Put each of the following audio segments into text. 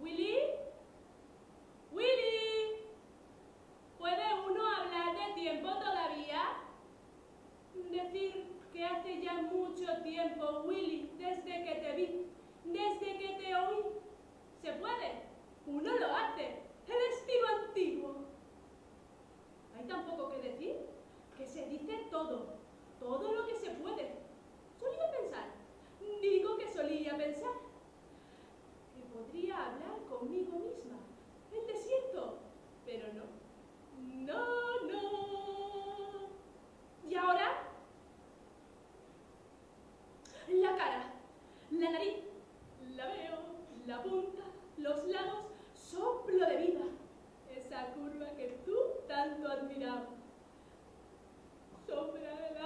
Willy, Willy, ¿puede uno hablar de tiempo todavía? Decir que hace ya mucho tiempo, Willy, desde que te vi, desde que te oí. ¿Se puede? Uno lo hace. El estilo antiguo. Hay tampoco que decir que se dice todo. Todo lo los lados, soplo de vida, esa curva que tú tanto admirabas. Sombra de labio.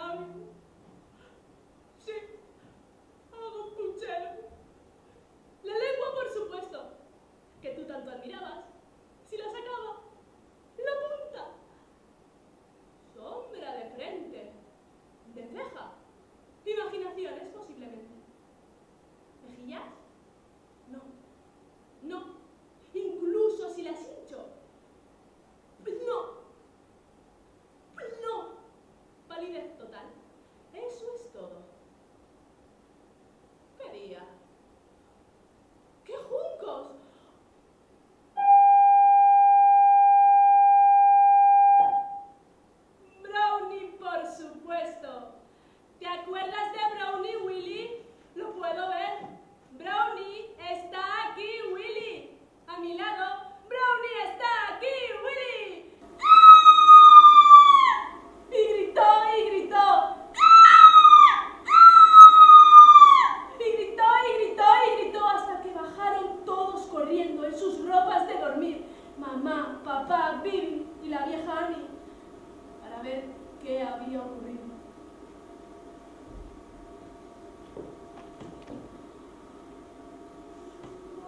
Había.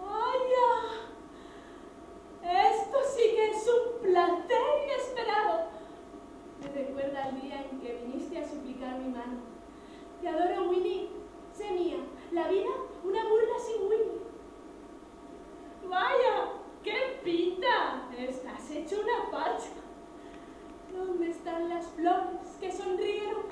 ¡Vaya! Esto sí que es un placer inesperado. Me recuerda el día en que viniste a suplicar mi mano. Te adoro, Winnie. Sé mía. La vida, una burla sin Winnie. ¡Vaya! ¡Qué pinta! Estás hecho una pacha. ¿Dónde están las flores que sonríen